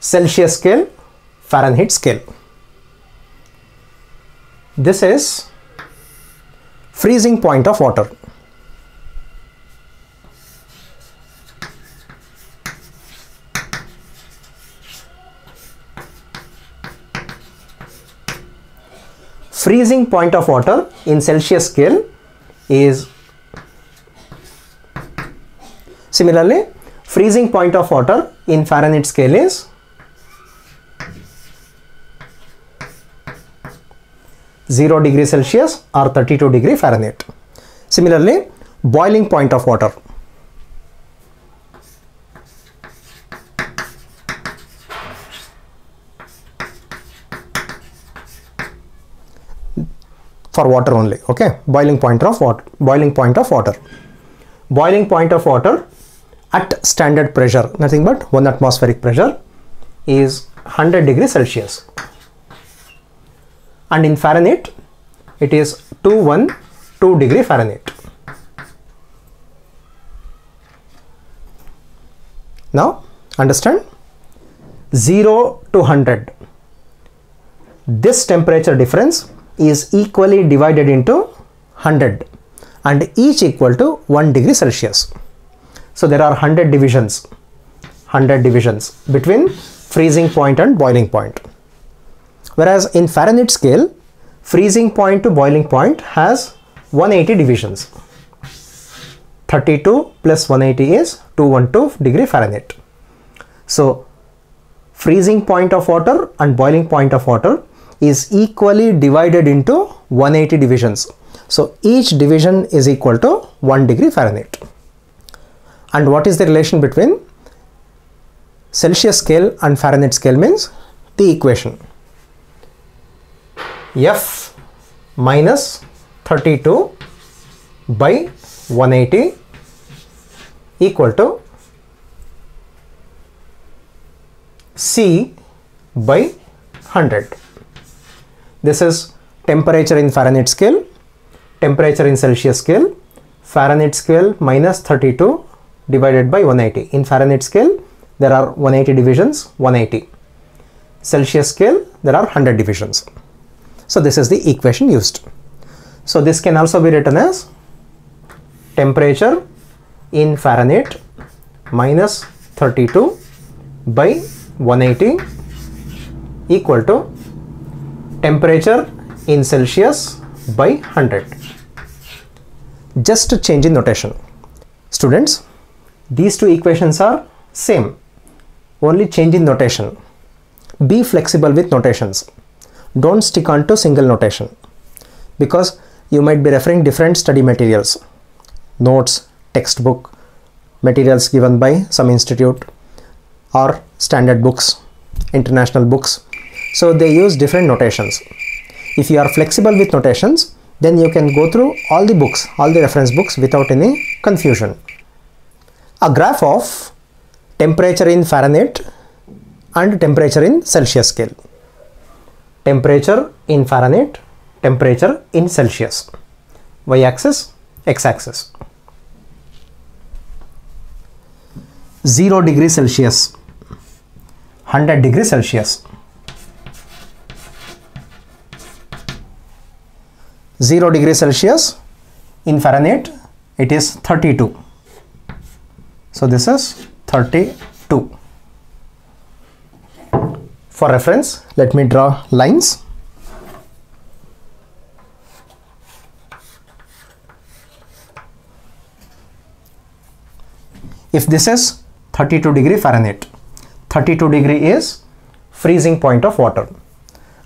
Celsius scale, Fahrenheit scale. This is freezing point of water. Freezing point of water in Celsius scale is similarly freezing point of water in Fahrenheit scale is zero degree Celsius or 32 degree Fahrenheit. Similarly, boiling point of water. For water only okay? Boiling point of water boiling point of water. Boiling point of water at standard pressure nothing but 1 atmospheric pressure is 100 degrees celsius and in fahrenheit it is 212 degree fahrenheit now understand 0 to 100 this temperature difference is equally divided into 100 and each equal to 1 degree Celsius. So there are 100 divisions, 100 divisions between freezing point and boiling point. Whereas in Fahrenheit scale, freezing point to boiling point has 180 divisions. 32 plus 180 is 212 degree Fahrenheit. So freezing point of water and boiling point of water is equally divided into 180 divisions. So each division is equal to 1 degree Fahrenheit. And what is the relation between Celsius scale and Fahrenheit scale means the equation F minus 32 by 180 equal to C by 100 this is temperature in Fahrenheit scale, temperature in Celsius scale, Fahrenheit scale minus 32 divided by 180. In Fahrenheit scale, there are 180 divisions, 180. Celsius scale, there are 100 divisions. So this is the equation used. So this can also be written as temperature in Fahrenheit minus 32 by 180 equal to temperature in Celsius by 100. Just a change in notation. Students, these two equations are same, only change in notation. Be flexible with notations. Don't stick on to single notation because you might be referring different study materials, notes, textbook, materials given by some institute or standard books, international books so they use different notations. If you are flexible with notations, then you can go through all the books, all the reference books without any confusion. A graph of temperature in Fahrenheit and temperature in Celsius scale. Temperature in Fahrenheit, temperature in Celsius. Y axis, x axis. 0 degree Celsius, 100 degree Celsius. 0 degree Celsius in Fahrenheit it is 32 so this is 32 for reference let me draw lines. If this is 32 degree Fahrenheit 32 degree is freezing point of water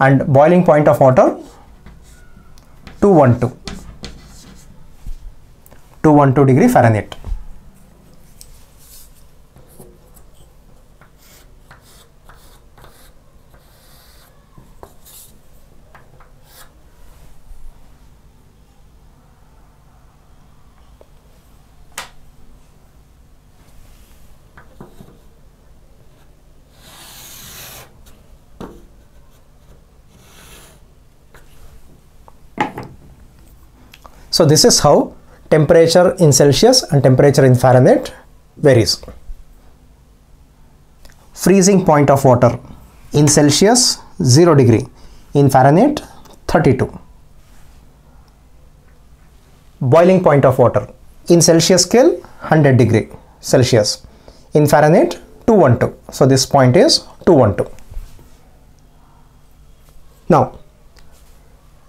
and boiling point of water 212 212 degree Fahrenheit So this is how temperature in Celsius and temperature in Fahrenheit varies. freezing point of water in celsius 0 degree. In fahrenheit 32 boiling point of water in celsius scale 100 degree celsius. In fahrenheit 212 so this point is 212 now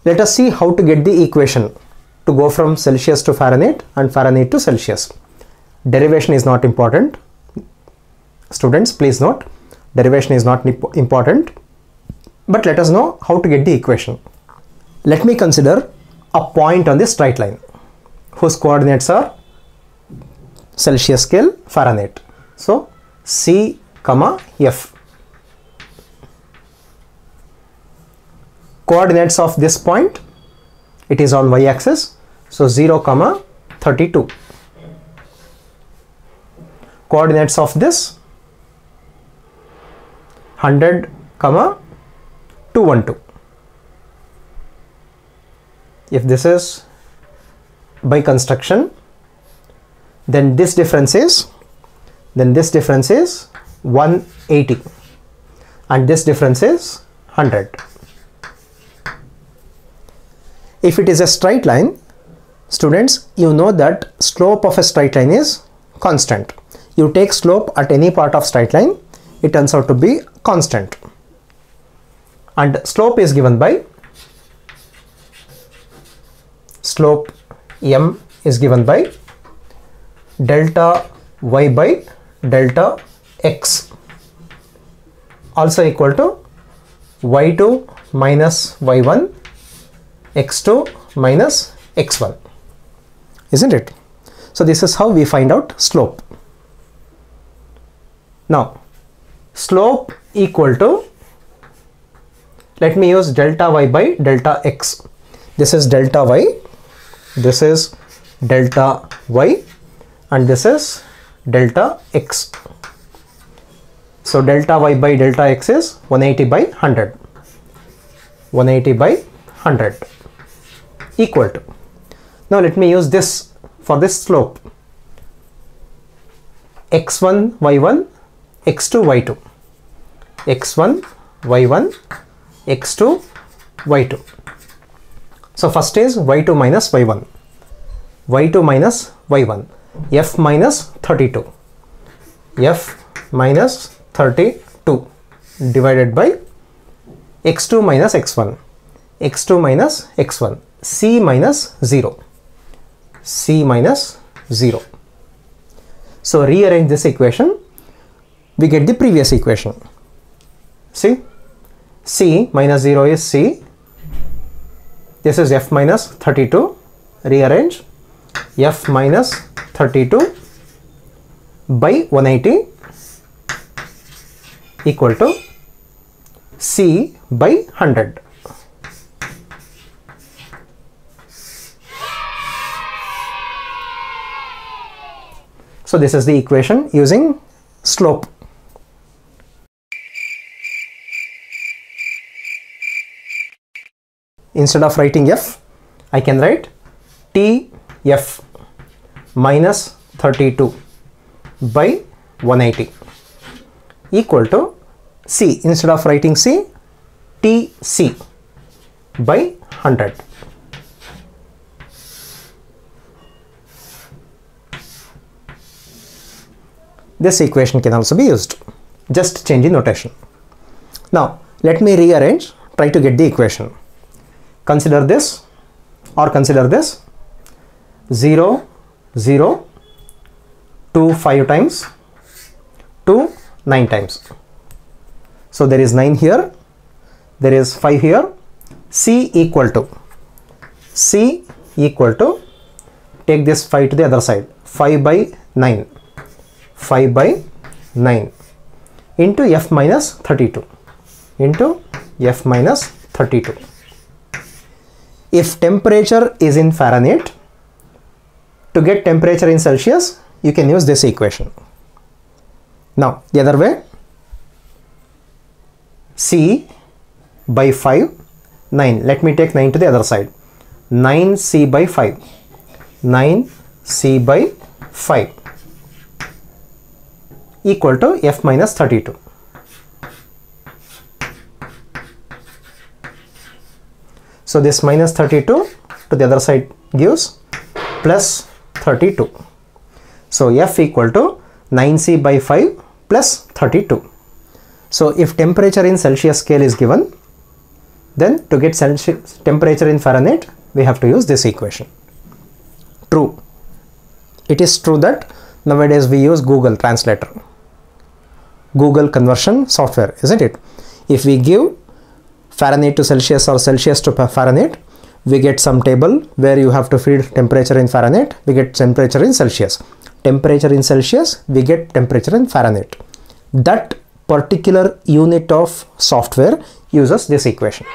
let us see how to get the equation to go from celsius to fahrenheit and fahrenheit to celsius. Derivation is not important. Students please note derivation is not important. But let us know how to get the equation. Let me consider a point on this straight line. Whose coordinates are celsius scale fahrenheit? So c comma f. Coordinates of this point it is on y axis so 0 comma 32 coordinates of this 100 comma 212 if this is by construction then this difference is then this difference is 180 and this difference is 100 if it is a straight line students you know that slope of a straight line is constant. You take slope at any part of straight line it turns out to be constant. And slope is given by slope m is given by delta y by delta x. Also equal to y2 minus y1 x2 minus x1 isn't it? So this is how we find out slope. Now slope equal to let me use delta y by delta x. This is delta y this is delta y and this is delta x. So delta y by delta x is 180 by 100 180 by 100 equal to now let me use this for this slope. X1 y1 x2 y2 x1 y1 x2 y2 so first is y2 minus y1 y2 minus y1 f minus 32 f minus 32 divided by x2 minus x1 x2 minus x1 c minus 0 c minus 0 so rearrange this equation. We get the previous equation. See? C minus 0 is c. This is f minus 32 rearrange. F minus 32 by 180 equal to c by 100 so this is the equation using slope. Instead of writing f I can write T f minus 32 by 180 equal to c. Instead of writing c T c by 100 this equation can also be used. Just change the notation. Now let me rearrange try to get the equation. Consider this or consider this. 0 0 2 5 times 2 9 times. So there is 9 here there is 5 here. C equal to c equal to take this 5 to the other side 5 by 9 5 by 9 into f minus 32 into f minus 32 if temperature is in Fahrenheit to get temperature in Celsius you can use this equation. Now the other way C by 5 9 let me take 9 to the other side. 9 C by 5 9 C by 5 equal to f minus 32. So this minus 32 to the other side gives plus 32. So f equal to 9c by 5 plus 32. So if temperature in Celsius scale is given, then to get Celsius temperature in Fahrenheit, we have to use this equation. True. It is true that nowadays we use Google Translator. Google conversion software, isn't it? If we give Fahrenheit to Celsius or Celsius to Fahrenheit, we get some table where you have to feed temperature in Fahrenheit, we get temperature in Celsius. Temperature in Celsius, we get temperature in Fahrenheit. That particular unit of software uses this equation.